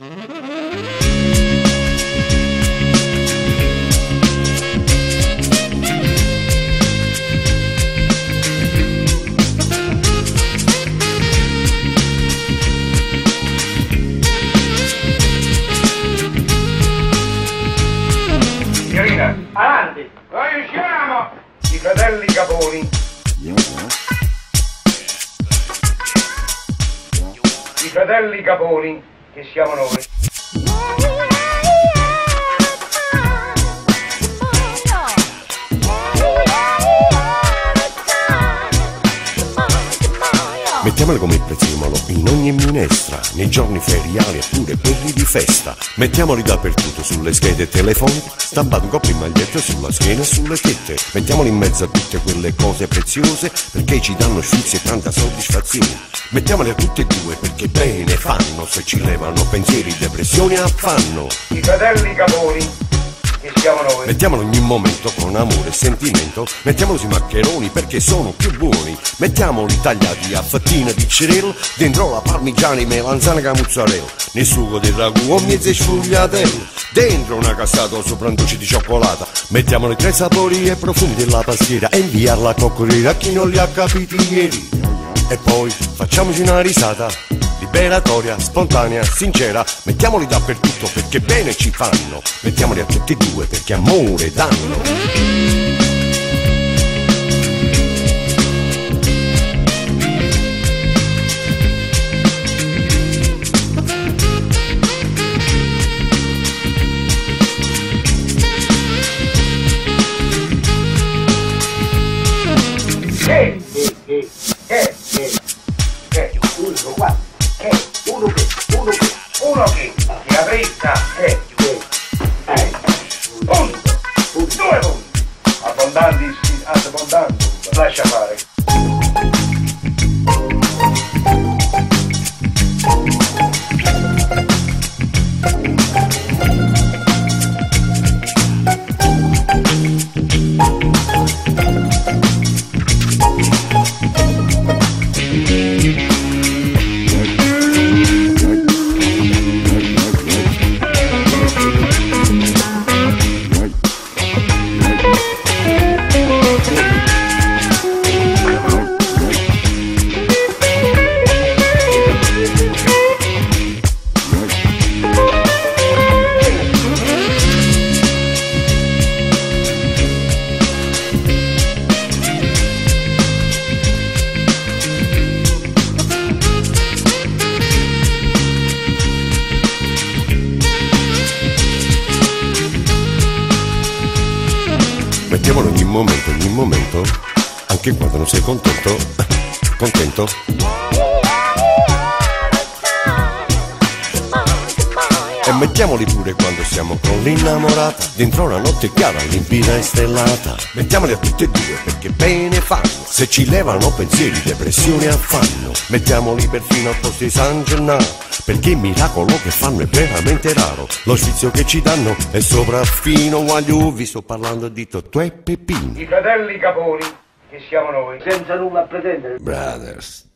Signorina, Avanti. noi usciamo! I fratelli Caponi. I fratelli Caponi, che siamo noi. Mettiamole come il prezzemolo in ogni minestra, nei giorni feriali e pure quelli di festa. Mettiamoli dappertutto, sulle schede telefoniche, stampati un coppia in maglietta sulla schiena e sulle tette. Mettiamoli in mezzo a tutte quelle cose preziose, perché ci danno sfizi e tanta soddisfazione. Mettiamoli a tutte e due, perché bene fanno, se ci levano pensieri, depressioni e affanno. I fratelli Caponi. Mettiamolo ogni momento con amore e sentimento, mettiamolo sui maccheroni perché sono più buoni, mettiamoli tagliati a fattina di cerello, dentro la parmigiana e melanzana e mozzarella, nel sugo del ragù o mezze sfogliatelle, dentro una cassata sopra un dolce di cioccolata, mettiamoli tre sapori e profumi della pastiera e inviarla a coccolire a chi non li ha capiti ieri. E poi facciamoci una risata liberatoria, spontanea, sincera, mettiamoli dappertutto perché bene ci fanno, mettiamoli a tutti e due perché amore danno. Uno che? Che? che. Eh, Punto! Due punti! Abbondanti, abbondanti. Lascia fare. Mettiamolo ogni momento, ogni momento, anche quando non sei contento, contento. E mettiamoli pure quando siamo con l'innamorata. Dentro una notte chiara, limpida e stellata. Mettiamoli a tutte e due perché bene fanno. Se ci levano pensieri, depressione affanno. Mettiamoli perfino a posto di San Gennaro Perché il miracolo che fanno è veramente raro Lo sfizio che ci danno è sopraffino Guagliù, vi sto parlando di Totò e Peppino I fratelli Caponi, che siamo noi. senza nulla a pretendere. Brothers